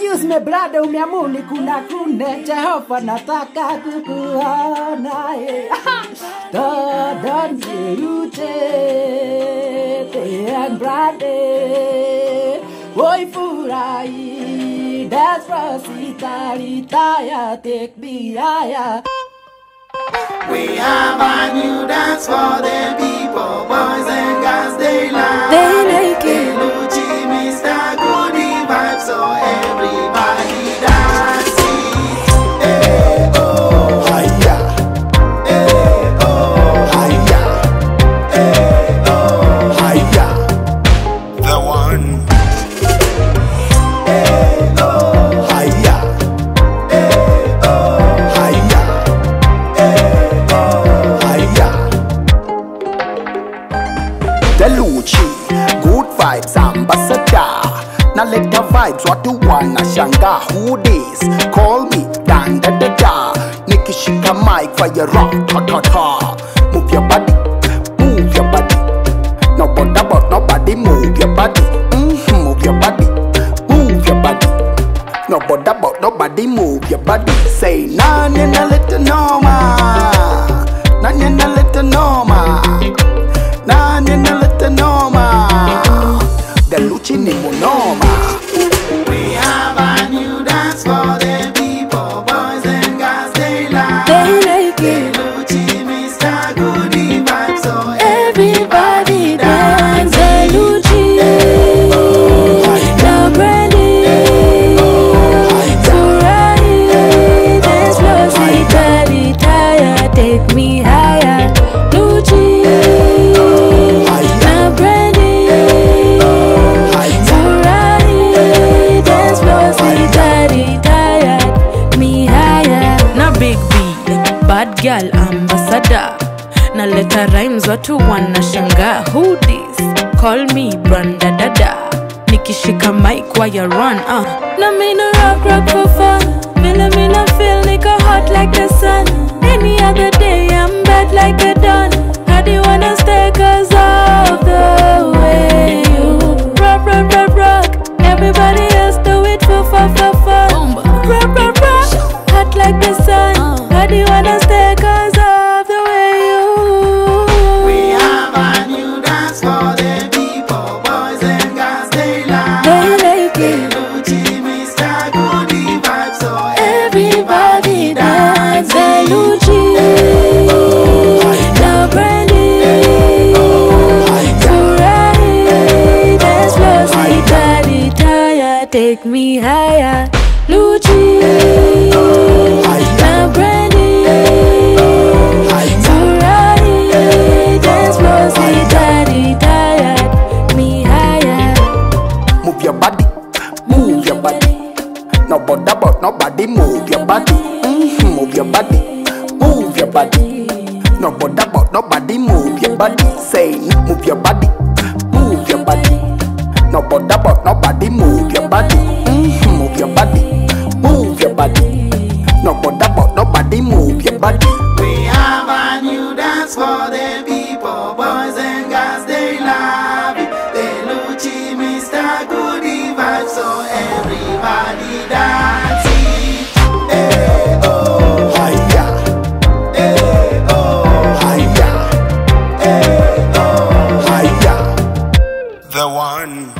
Excuse me brother, umeamuli kuna kune Jehova nataka kukuona. Dada nirute and brother. Oi furahi That's Rosita Ritaya Take me higher We have a new dance for the people, TheLuchi Good vibes ambassador. Naleta vibes watu wanashanga Who this? Call me Dan da da da. Nikishika mic fire rock ta ta ta. Move your body, move your body. No bother about nobody move your body. Mm-hmm, Move your body, move your body. No bother about nobody move your body. Say nani na Me higher. Na Big B Bad girl ambassador. Naleta rhymes watu wanashangaa who this call me branda dada. Nikishika mic wire run uh. na mina rock rock for fun. Vile mina feel niko hot like the sun any other day I'm bad like a don Take me higher Now Brandy Furahi Dance floor Sita Ritaya Me higher Move your body, move your body. No bother about nobody, move your body. Mm-hmm, move your body, move your body. No bother about nobody, move your body. Say, move your body. But we have a new dance for the people, boys and girls, they love it. They Luchi, Mr. Goody vibes, so everybody dance. Hey, oh, hiya. Hey, oh, hiya. Hey, oh, hiya. The one.